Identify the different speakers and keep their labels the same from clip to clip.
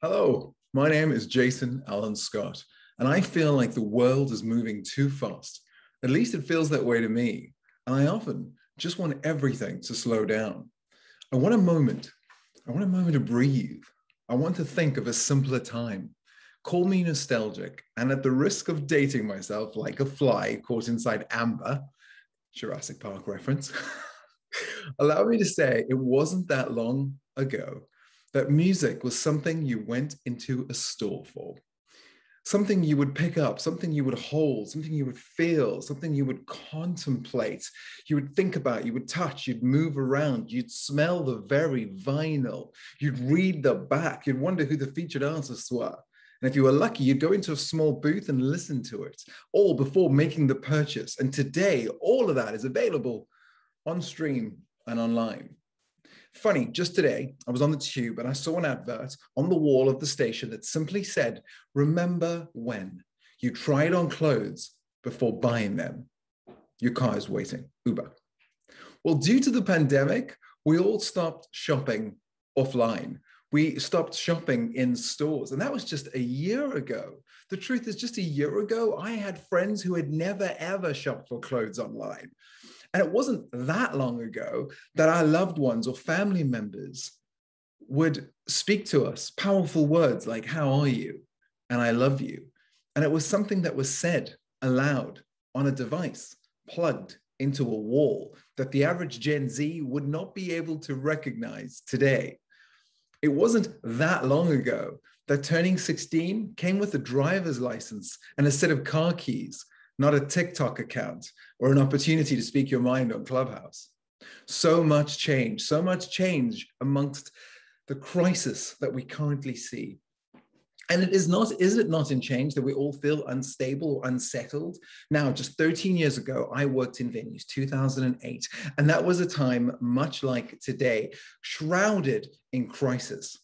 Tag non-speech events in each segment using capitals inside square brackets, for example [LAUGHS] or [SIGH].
Speaker 1: Hello, my name is Jason Allan Scott, and I feel like the world is moving too fast. At least it feels that way to me. And I often just want everything to slow down. I want a moment. I want a moment to breathe. I want to think of a simpler time. Call me nostalgic, and at the risk of dating myself like a fly caught inside amber, Jurassic Park reference, [LAUGHS] allow me to say it wasn't that long ago that music was something you went into a store for, something you would pick up, something you would hold, something you would feel, something you would contemplate, you would think about, you would touch, you'd move around, you'd smell the very vinyl, you'd read the back, you'd wonder who the featured artists were. And if you were lucky, you'd go into a small booth and listen to it, all before making the purchase. And today, all of that is available on stream and online. Funny, just today, I was on the tube and I saw an advert on the wall of the station that simply said, Remember when you tried on clothes before buying them. Your car is waiting, Uber. Well, due to the pandemic, we all stopped shopping offline. We stopped shopping in stores. And that was just a year ago. The truth is, just a year ago, I had friends who had never, ever shopped for clothes online. And it wasn't that long ago that our loved ones or family members would speak to us powerful words like, How are you? And I love you. And it was something that was said aloud on a device plugged into a wall that the average Gen Z would not be able to recognize today. It wasn't that long ago that turning 16 came with a driver's license and a set of car keys not a TikTok account or an opportunity to speak your mind on Clubhouse. So much change, so much change amongst the crisis that we currently see. And it is not, is it not in change that we all feel unstable or unsettled? Now, just 13 years ago, I worked in venues, 2008. And that was a time much like today, shrouded in crisis.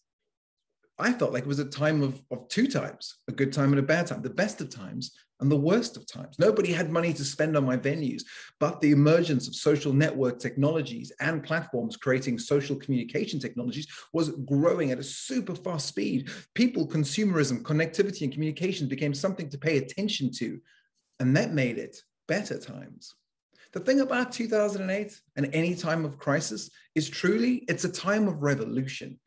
Speaker 1: I felt like it was a time of, of two times, a good time and a bad time, the best of times and the worst of times. Nobody had money to spend on my venues, but the emergence of social network technologies and platforms creating social communication technologies was growing at a super fast speed. People, consumerism, connectivity, and communication became something to pay attention to, and that made it better times. The thing about 2008 and any time of crisis is truly it's a time of revolution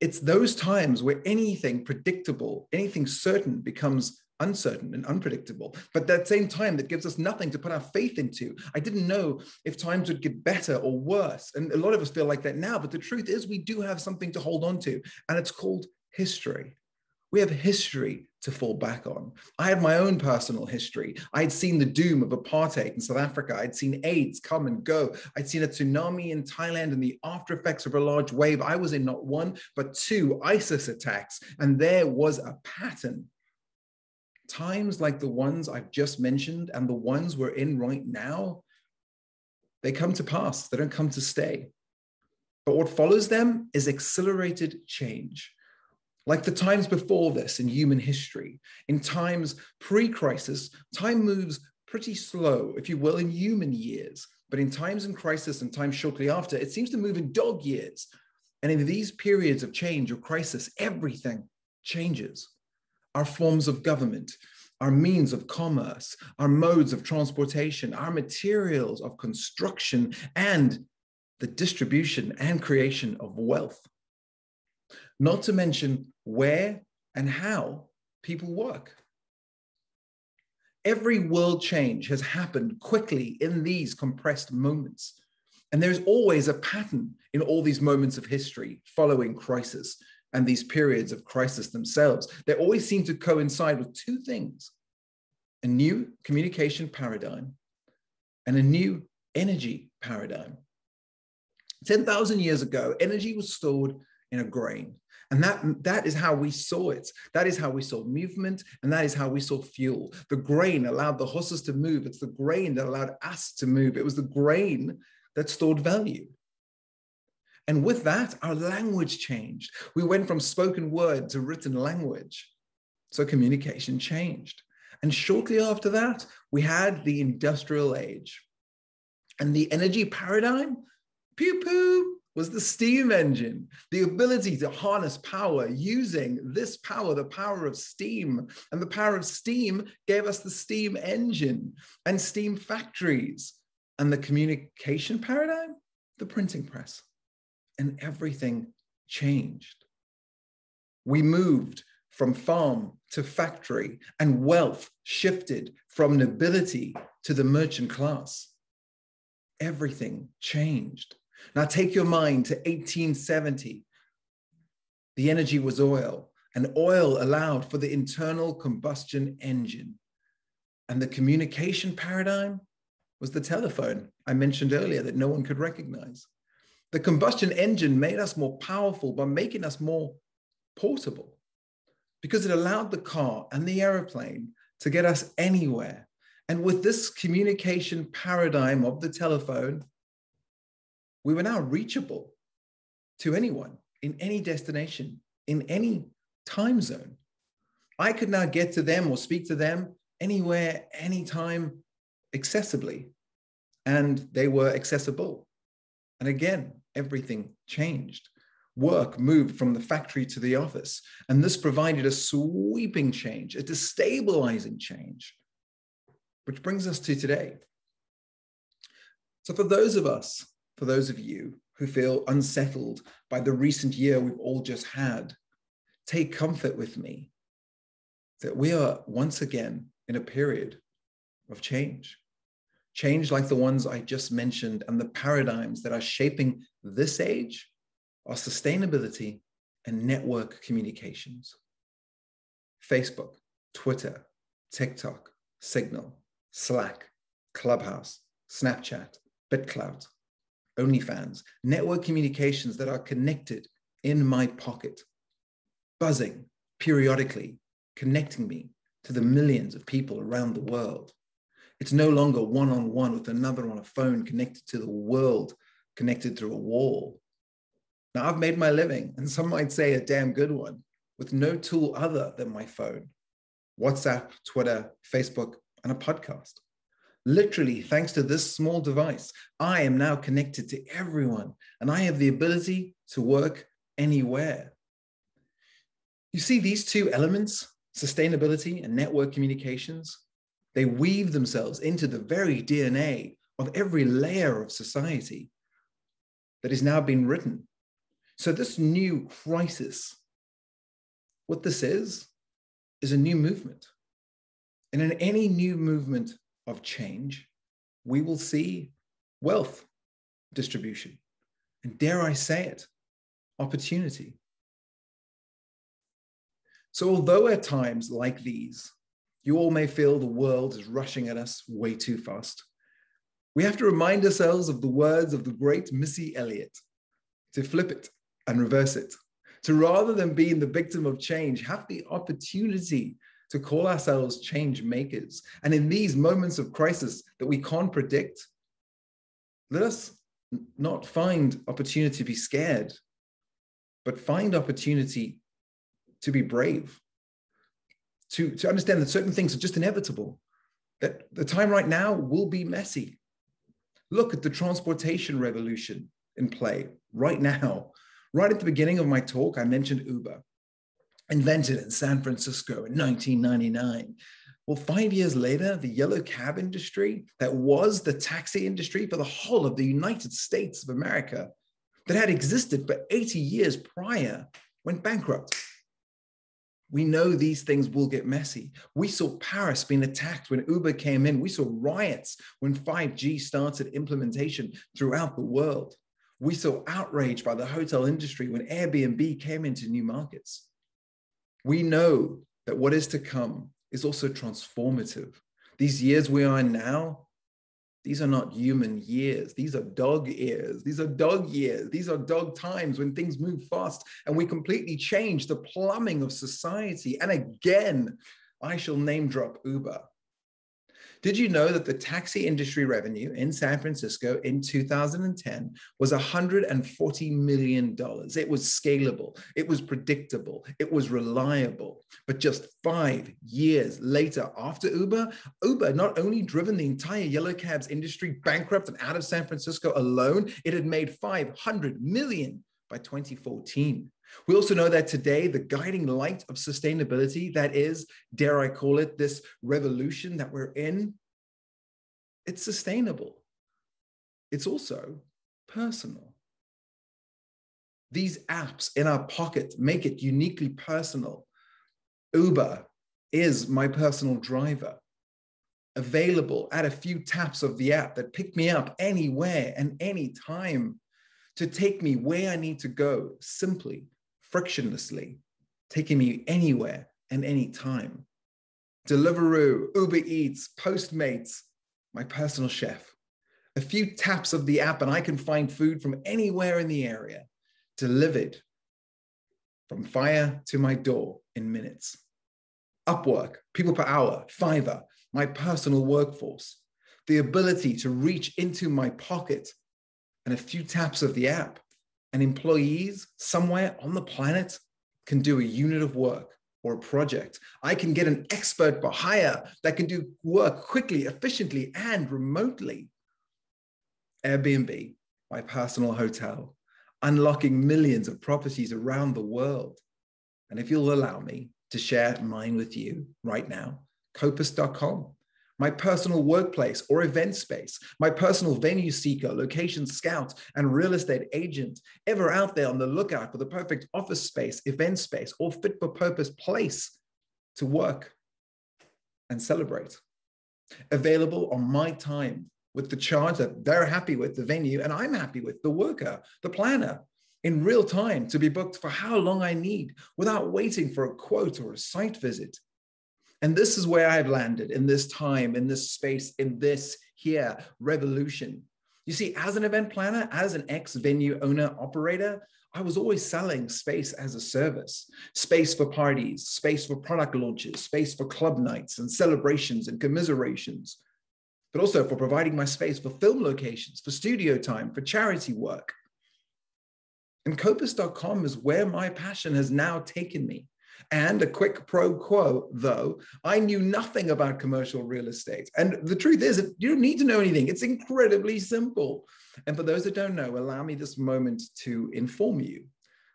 Speaker 1: it's those times where anything predictable, anything certain becomes uncertain and unpredictable. But at the same time, that gives us nothing to put our faith into. I didn't know if times would get better or worse. And a lot of us feel like that now. But the truth is, we do have something to hold on to, and it's called history. We have history to fall back on. I had my own personal history. I had seen the doom of apartheid in South Africa. I'd seen AIDS come and go. I'd seen a tsunami in Thailand and the after effects of a large wave. I was in not one, but two ISIS attacks. And there was a pattern. Times like the ones I've just mentioned and the ones we're in right now, they come to pass, they don't come to stay. But what follows them is accelerated change like the times before this in human history, in times pre crisis, time moves pretty slow, if you will, in human years. But in times in crisis and times shortly after, it seems to move in dog years. And in these periods of change or crisis, everything changes. Our forms of government, our means of commerce, our modes of transportation, our materials of construction, and the distribution and creation of wealth not to mention where and how people work. Every world change has happened quickly in these compressed moments. And there's always a pattern in all these moments of history following crisis and these periods of crisis themselves. They always seem to coincide with two things a new communication paradigm and a new energy paradigm. 10,000 years ago, energy was stored in a grain. And that, that is how we saw it. That is how we saw movement, and that is how we saw fuel. The grain allowed the horses to move. It's the grain that allowed us to move. It was the grain that stored value. And with that, our language changed. We went from spoken word to written language. So communication changed. And shortly after that, we had the industrial age. And the energy paradigm, pew pew, was the steam engine, the ability to harness power using this power, the power of steam. And the power of steam gave us the steam engine and steam factories. And the communication paradigm, the printing press. And everything changed. We moved from farm to factory, and wealth shifted from nobility to the merchant class. Everything changed. Now take your mind to 1870. The energy was oil, and oil allowed for the internal combustion engine. And the communication paradigm was the telephone I mentioned earlier that no one could recognize. The combustion engine made us more powerful by making us more portable because it allowed the car and the aeroplane to get us anywhere. And with this communication paradigm of the telephone, we were now reachable to anyone in any destination, in any time zone. I could now get to them or speak to them anywhere, anytime, accessibly. And they were accessible. And again, everything changed. Work moved from the factory to the office. And this provided a sweeping change, a destabilizing change, which brings us to today. So, for those of us for those of you who feel unsettled by the recent year we've all just had, take comfort with me that we are once again in a period of change. Change like the ones I just mentioned and the paradigms that are shaping this age are sustainability and network communications. Facebook, Twitter, TikTok, Signal, Slack, Clubhouse, Snapchat, BitClout, OnlyFans, network communications that are connected in my pocket, buzzing periodically, connecting me to the millions of people around the world. It's no longer one on one with another on a phone connected to the world, connected through a wall. Now, I've made my living, and some might say a damn good one, with no tool other than my phone WhatsApp, Twitter, Facebook, and a podcast. Literally, thanks to this small device, I am now connected to everyone and I have the ability to work anywhere. You see, these two elements, sustainability and network communications, they weave themselves into the very DNA of every layer of society that is now being written. So, this new crisis, what this is, is a new movement. And in any new movement, of change, we will see wealth distribution. And dare I say it, opportunity. So, although at times like these, you all may feel the world is rushing at us way too fast, we have to remind ourselves of the words of the great Missy Elliott to flip it and reverse it, to rather than being the victim of change, have the opportunity to call ourselves change makers. And in these moments of crisis that we can't predict, let us not find opportunity to be scared, but find opportunity to be brave, to, to understand that certain things are just inevitable, that the time right now will be messy. Look at the transportation revolution in play right now. Right at the beginning of my talk, I mentioned Uber invented in San Francisco in 1999. Well, five years later, the yellow cab industry, that was the taxi industry for the whole of the United States of America, that had existed for 80 years prior, went bankrupt. We know these things will get messy. We saw Paris being attacked when Uber came in. We saw riots when 5G started implementation throughout the world. We saw outrage by the hotel industry when Airbnb came into new markets we know that what is to come is also transformative. These years we are in now, these are not human years. These are dog years. These are dog years. These are dog times when things move fast and we completely change the plumbing of society. And again, I shall name drop Uber. Did you know that the taxi industry revenue in San Francisco in 2010 was $140 million? It was scalable, it was predictable, it was reliable. But just five years later, after Uber, Uber not only driven the entire yellow cabs industry bankrupt and out of San Francisco alone, it had made 500 million by 2014. We also know that today, the guiding light of sustainability, that is, dare I call it, this revolution that we're in, it's sustainable. It's also personal. These apps in our pocket make it uniquely personal. Uber is my personal driver, available at a few taps of the app that pick me up anywhere and anytime to take me where I need to go simply frictionlessly, taking me anywhere and anytime. Deliveroo, Uber Eats, Postmates, my personal chef. A few taps of the app, and I can find food from anywhere in the area, delivered from fire to my door in minutes. Upwork, people per hour, Fiverr, my personal workforce, the ability to reach into my pocket and a few taps of the app and employees somewhere on the planet can do a unit of work or a project. I can get an expert for hire that can do work quickly, efficiently, and remotely. Airbnb, my personal hotel, unlocking millions of properties around the world. And if you'll allow me to share mine with you right now, kopus.com my personal workplace or event space, my personal venue seeker, location scout, and real estate agent, ever out there on the lookout for the perfect office space, event space, or fit for purpose place to work and celebrate. Available on my time with the charge that they're happy with the venue and I'm happy with the worker, the planner, in real time to be booked for how long I need without waiting for a quote or a site visit. And this is where I've landed in this time, in this space, in this here revolution. You see, as an event planner, as an ex venue owner operator, I was always selling space as a service space for parties, space for product launches, space for club nights and celebrations and commiserations, but also for providing my space for film locations, for studio time, for charity work. And Kopus.com is where my passion has now taken me. And a quick pro quo, though, I knew nothing about commercial real estate. And the truth is, you don't need to know anything, it's incredibly simple. And for those that don't know, allow me this moment to inform you.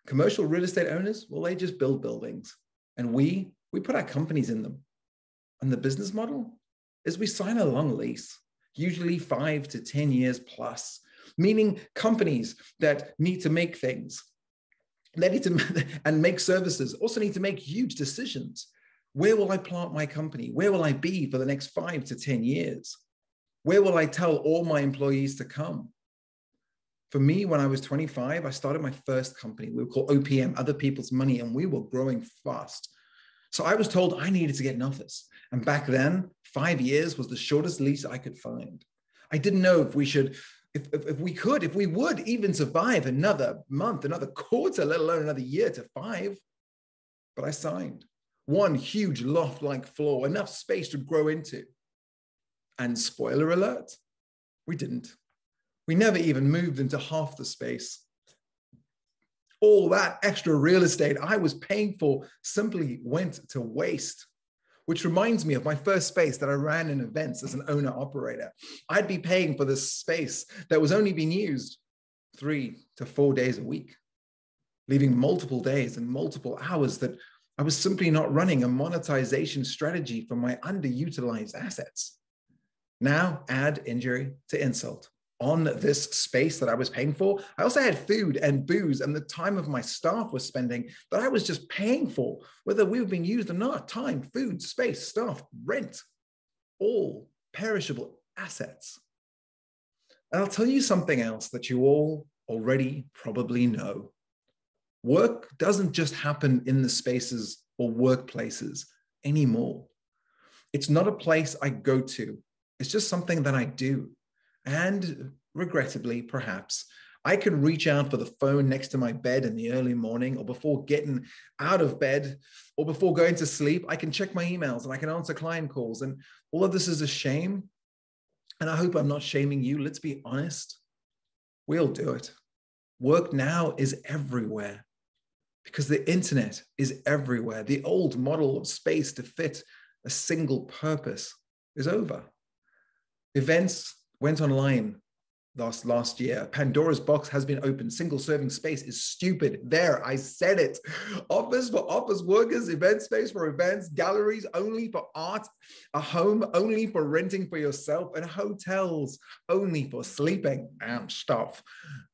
Speaker 1: Commercial real estate owners, well, they just build buildings. And we, we put our companies in them. And the business model is we sign a long lease, usually five to 10 years plus, meaning companies that need to make things they need to [LAUGHS] and make services also need to make huge decisions. Where will i plant my company? Where will i be for the next five to ten years? Where will i tell all my employees to come? For me when i was 25 i started my first company. We were called opm other people's money and we were growing fast. So i was told i needed to get an office. And back then five years was the shortest lease i could find. I didn't know if we should if, if, if, we could, if we would even survive another month, another quarter, let alone another year to five. But I signed one huge loft like floor, enough space to grow into. And spoiler alert, we didn't. We never even moved into half the space. All that extra real estate I was paying for simply went to waste which reminds me of my first space that I ran in events as an owner operator. I'd be paying for this space that was only being used three to four days a week, leaving multiple days and multiple hours that I was simply not running a monetization strategy for my underutilized assets. Now add injury to insult on this space that I was paying for. I also had food and booze and the time of my staff was spending that I was just paying for, whether we were being used or not time, food, space, staff, rent, all perishable assets. And I'll tell you something else that you all already probably know. Work doesn't just happen in the spaces or workplaces anymore. It's not a place I go to. It's just something that I do. And regrettably, perhaps, I can reach out for the phone next to my bed in the early morning or before getting out of bed or before going to sleep. I can check my emails and I can answer client calls. And all of this is a shame. And I hope I'm not shaming you. Let's be honest. We'll do it. Work now is everywhere because the internet is everywhere. The old model of space to fit a single purpose is over. Events went online last last year. Pandora's box has been opened. Single serving space is stupid. There, I said it. Office for office workers, event space for events, galleries only for art, a home only for renting for yourself, and hotels only for sleeping and stuff.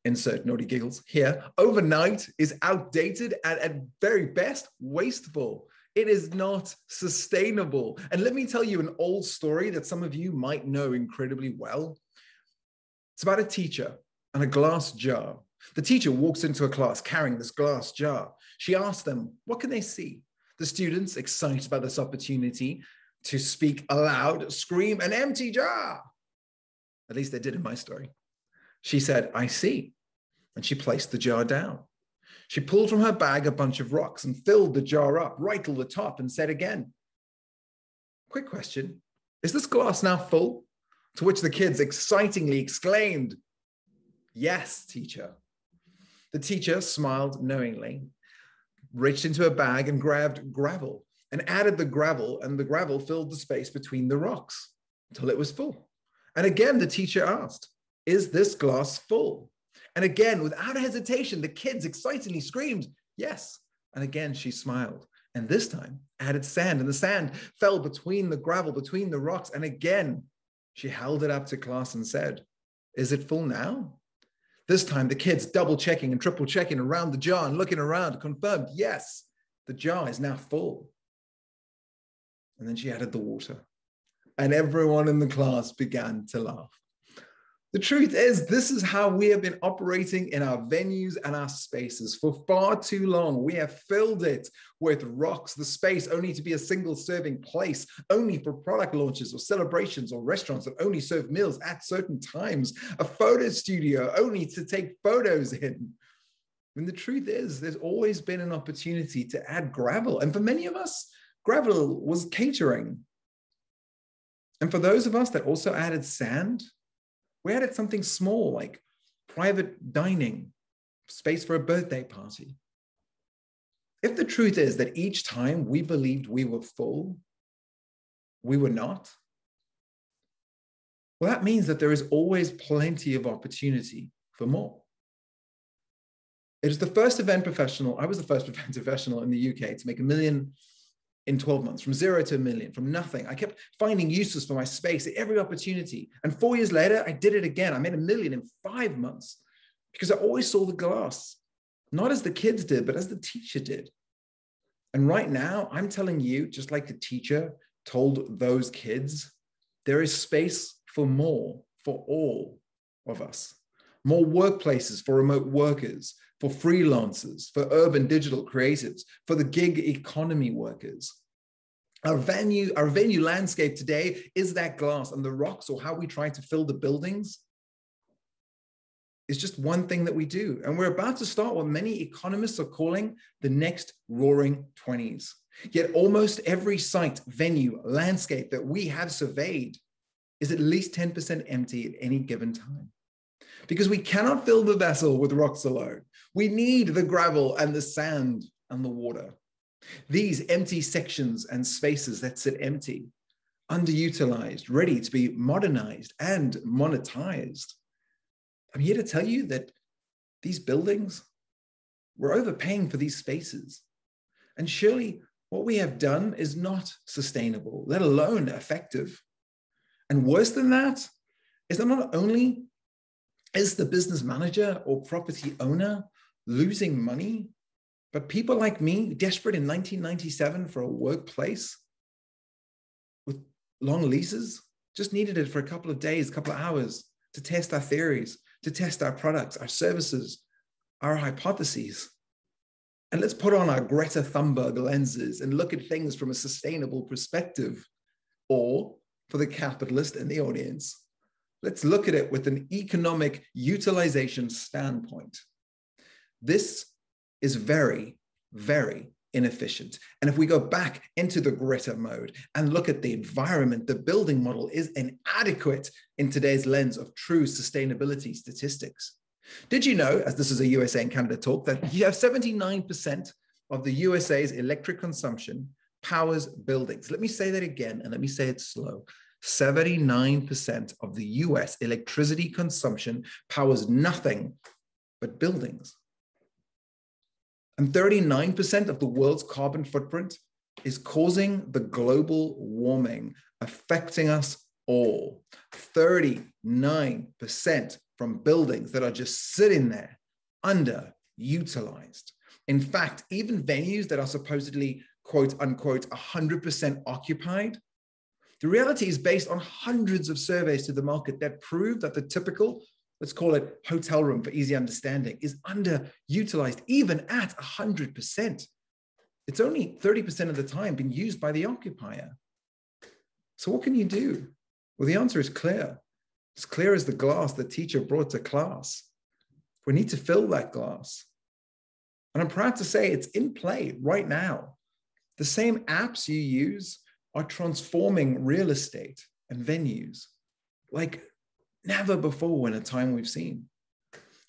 Speaker 1: Insert naughty giggles here. Overnight is outdated and at very best wasteful. It is not sustainable. And let me tell you an old story that some of you might know incredibly well. It's about a teacher and a glass jar. The teacher walks into a class carrying this glass jar. She asks them, What can they see? The students, excited about this opportunity to speak aloud, scream, An empty jar. At least they did in my story. She said, I see. And she placed the jar down. She pulled from her bag a bunch of rocks and filled the jar up right till the top and said again, Quick question Is this glass now full? To which the kids excitingly exclaimed, Yes, teacher. The teacher smiled knowingly, reached into a bag and grabbed gravel and added the gravel, and the gravel filled the space between the rocks until it was full. And again, the teacher asked, Is this glass full? And again, without hesitation, the kids excitedly screamed, Yes. And again, she smiled. And this time added sand, and the sand fell between the gravel, between the rocks. And again, she held it up to class and said, Is it full now? This time, the kids double checking and triple checking around the jar and looking around confirmed, yes, the jar is now full. And then she added the water, and everyone in the class began to laugh. The truth is, this is how we have been operating in our venues and our spaces for far too long. We have filled it with rocks, the space only to be a single serving place, only for product launches or celebrations or restaurants that only serve meals at certain times, a photo studio only to take photos in. And the truth is, there's always been an opportunity to add gravel. And for many of us, gravel was catering. And for those of us that also added sand, we added something small like private dining, space for a birthday party. If the truth is that each time we believed we were full, we were not, well, that means that there is always plenty of opportunity for more. It is the first event professional, I was the first [LAUGHS] event professional in the UK to make a million in 12 months, from zero to a million, from nothing. I kept finding uses for my space at every opportunity. And four years later, I did it again. I made a million in five months because I always saw the glass, not as the kids did, but as the teacher did. And right now, I'm telling you, just like the teacher told those kids, there is space for more for all of us. More workplaces for remote workers, for freelancers, for urban digital creatives, for the gig economy workers. Our venue, our venue landscape today is that glass and the rocks or how we try to fill the buildings is just one thing that we do. And we're about to start what many economists are calling the next roaring 20s. Yet almost every site, venue, landscape that we have surveyed is at least 10% empty at any given time because we cannot fill the vessel with rocks alone. We need the gravel and the sand and the water. These empty sections and spaces that sit empty, underutilized, ready to be modernized and monetized. I'm here to tell you that these buildings, we're overpaying for these spaces. And surely what we have done is not sustainable, let alone effective. And worse than that is that not only is the business manager or property owner losing money? But people like me, desperate in 1997 for a workplace with long leases, just needed it for a couple of days, a couple of hours to test our theories, to test our products, our services, our hypotheses. And let's put on our Greta Thunberg lenses and look at things from a sustainable perspective. Or for the capitalist in the audience, let's look at it with an economic utilization standpoint. This is very, very inefficient. And if we go back into the Greta mode and look at the environment, the building model is inadequate in today's lens of true sustainability statistics. Did you know, as this is a USA and Canada talk, that you have 79% of the USA's electric consumption powers buildings? Let me say that again and let me say it slow. 79% of the US electricity consumption powers nothing but buildings. And 39% of the world's carbon footprint is causing the global warming, affecting us all. 39% from buildings that are just sitting there underutilized. In fact, even venues that are supposedly quote unquote 100% occupied, the reality is based on hundreds of surveys to the market that prove that the typical let's call it hotel room for easy understanding, is underutilized even at 100%. It's only 30% of the time being used by the occupier. So, what can you do? Well, the answer is clear. It's clear as the glass the teacher brought to class. We need to fill that glass. And I'm proud to say it's in play right now. The same apps you use are transforming real estate and venues. Like never before in a time we've seen.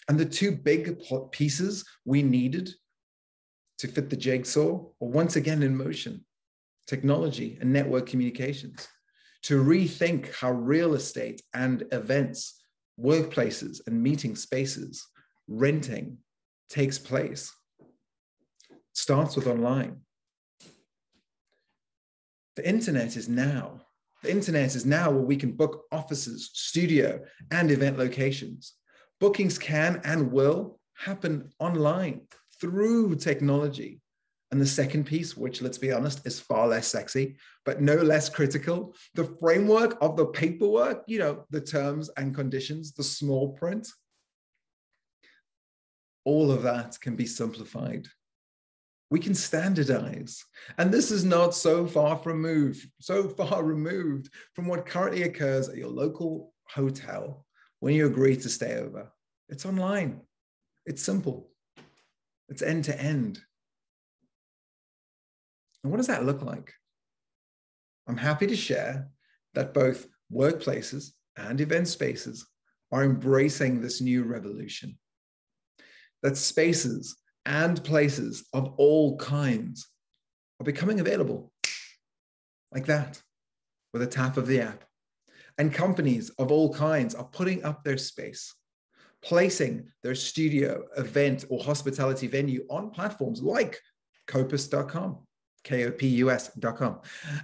Speaker 1: And the two big pieces we needed to fit the jigsaw are once again in motion technology and network communications to rethink how real estate and events, workplaces, and meeting spaces, renting takes place. Starts with online. The internet is now the internet is now where we can book offices, studio, and event locations. Bookings can and will happen online through technology. And the second piece, which let's be honest, is far less sexy, but no less critical, the framework of the paperwork, you know, the terms and conditions, the small print, all of that can be simplified we can standardize. And this is not so far from move, so far [LAUGHS] removed from what currently occurs at your local hotel when you agree to stay over. It's online. It's simple. It's end to end. And what does that look like? I'm happy to share that both workplaces and event spaces are embracing this new revolution. That spaces and places of all kinds are becoming available like that with a tap of the app. And companies of all kinds are putting up their space, placing their studio, event, or hospitality venue on platforms like kopus.com. K-O-P-U-S.com.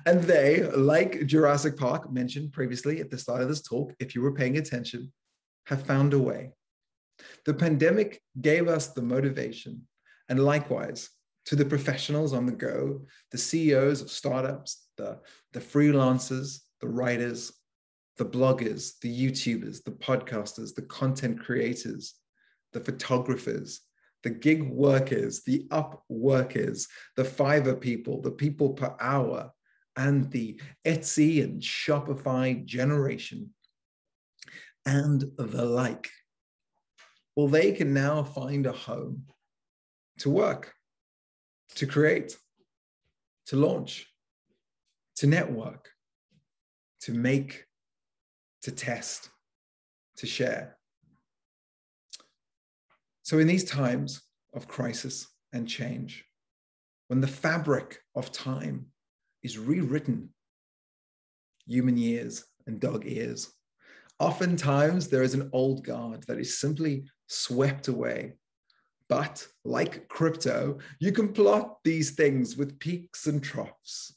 Speaker 1: And they, like Jurassic Park mentioned previously at the start of this talk, if you were paying attention, have found a way the pandemic gave us the motivation, and likewise to the professionals on the go, the CEOs of startups, the, the freelancers, the writers, the bloggers, the YouTubers, the podcasters, the content creators, the photographers, the gig workers, the up workers, the Fiverr people, the people per hour, and the Etsy and Shopify generation, and the like. Well, they can now find a home to work, to create, to launch, to network, to make, to test, to share. So, in these times of crisis and change, when the fabric of time is rewritten, human years and dog ears, oftentimes there is an old guard that is simply swept away. But like crypto, you can plot these things with peaks and troughs.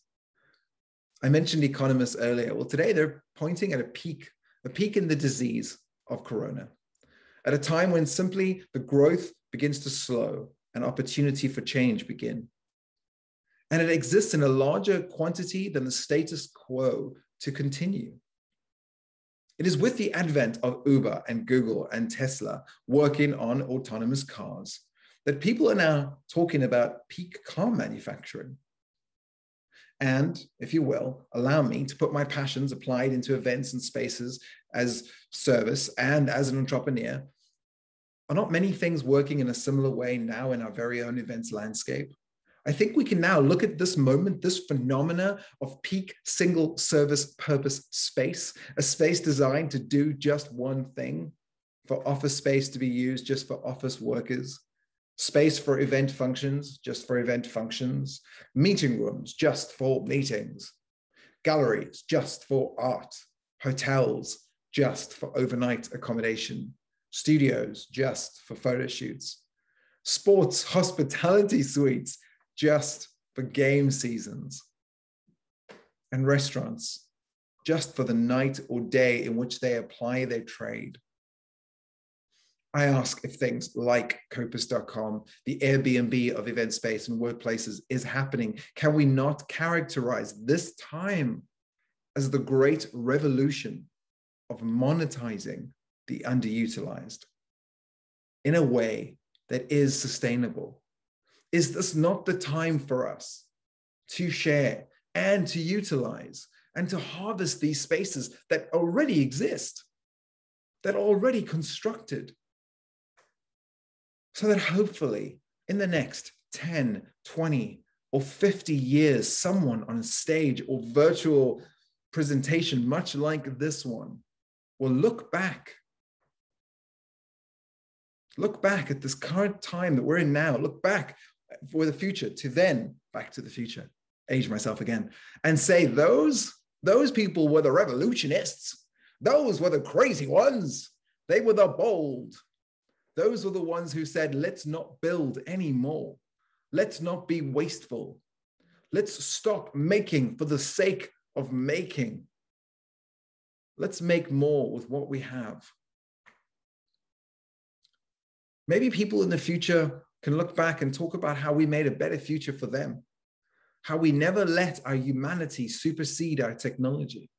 Speaker 1: I mentioned economists earlier. Well, today they're pointing at a peak, a peak in the disease of corona, at a time when simply the growth begins to slow and opportunity for change begin. And it exists in a larger quantity than the status quo to continue. It is with the advent of Uber and Google and Tesla working on autonomous cars that people are now talking about peak car manufacturing. And if you will, allow me to put my passions applied into events and spaces as service and as an entrepreneur. Are not many things working in a similar way now in our very own events landscape? I think we can now look at this moment, this phenomena of peak single service purpose space, a space designed to do just one thing for office space to be used just for office workers, space for event functions just for event functions, meeting rooms just for meetings, galleries just for art, hotels just for overnight accommodation, studios just for photo shoots, sports hospitality [LAUGHS] suites just for game seasons, and restaurants just for the night or day in which they apply their trade. I ask if things like Kopus.com, the Airbnb of event space and workplaces, is happening. Can we not characterize this time as the great revolution of monetizing the underutilized in a way that is sustainable? Is this not the time for us to share and to utilize and to harvest these spaces that already exist, that are already constructed? So that hopefully in the next 10, 20, or 50 years, someone on a stage or virtual presentation, much like this one, will look back look back at this current time that we're in now, look back for the future to then back to the future, age myself again, and say those those people were the revolutionists. Those were the crazy ones. They were the bold. Those were the ones who said, let's not build anymore. Let's not be wasteful. Let's stop making for the sake of making. Let's make more with what we have. Maybe people in the future can look back and talk about how we made a better future for them, how we never let our humanity supersede our technology,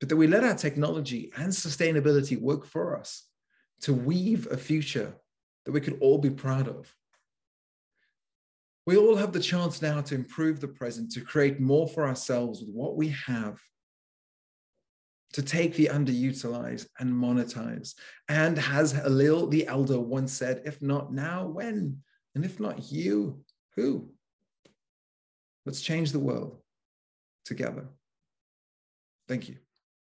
Speaker 1: but that we let our technology and sustainability work for us to weave a future that we could all be proud of. We all have the chance now to improve the present, to create more for ourselves with what we have to take the underutilized and monetize. And has Hillel the elder once said, if not now, when? And if not you, who? Let's change the world together. Thank you.